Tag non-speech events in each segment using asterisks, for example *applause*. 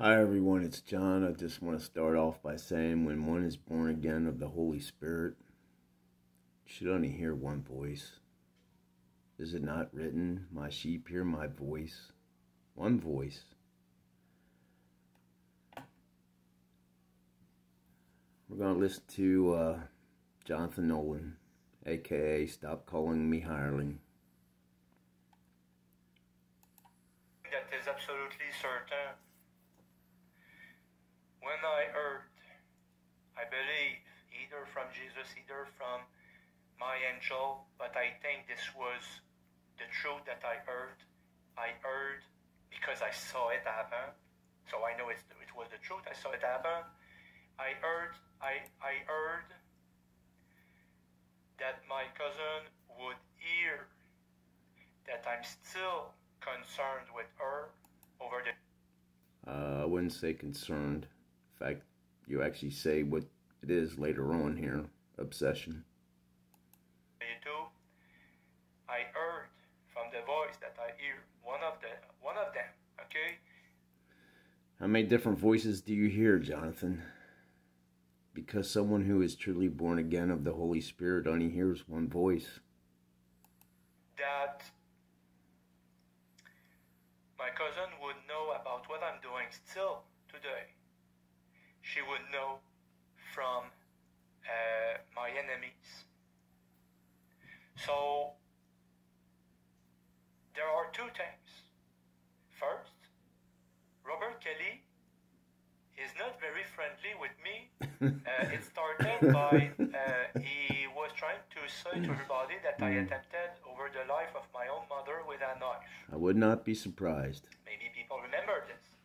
Hi everyone, it's John. I just want to start off by saying when one is born again of the Holy Spirit, you should only hear one voice. Is it not written, My sheep hear my voice? One voice. We're going to listen to uh, Jonathan Nolan, aka Stop Calling Me Hireling. That is absolutely certain when I heard, I believe, either from Jesus, either from my angel, but I think this was the truth that I heard. I heard because I saw it happen. So I know it was the truth. I saw it happen. I heard, I, I heard that my cousin would hear that I'm still concerned with her over the. Uh, I wouldn't say concerned fact, you actually say what it is later on here obsession. I heard from the voice that I hear one of the one of them. Okay. How many different voices do you hear, Jonathan? Because someone who is truly born again of the Holy Spirit only hears one voice. That my cousin would know about what I'm doing still she would know from uh, my enemies. So there are two things. First, Robert Kelly is not very friendly with me. *laughs* uh, it started by uh, he was trying to say to everybody that I mm. attempted over the life of my own mother with a knife. I would not be surprised. Maybe people remember this.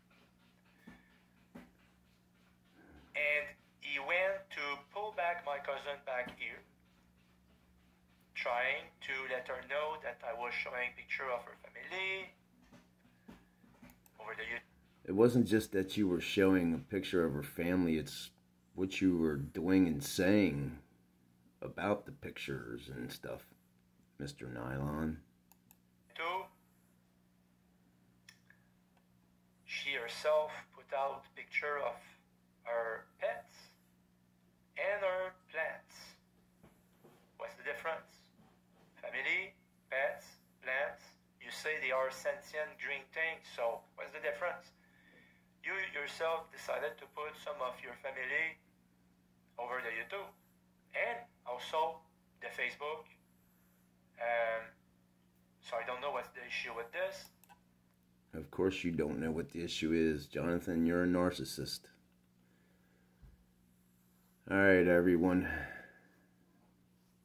and he went to pull back back here, trying to let her know that I was showing picture of her family over the It wasn't just that you were showing a picture of her family, it's what you were doing and saying about the pictures and stuff, Mr. Nylon. Two, she herself put out picture of her pets and are plants. What's the difference? Family, pets, plants. You are sentient green things, so what's the difference? You yourself decided to put some of your family over the YouTube and also the Facebook. Um, so I don't know what's the issue with this. Of course, you don't know what the issue is, Jonathan. You're a narcissist. All right, everyone.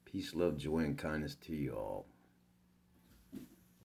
Peace, love, joy, and kindness to you all.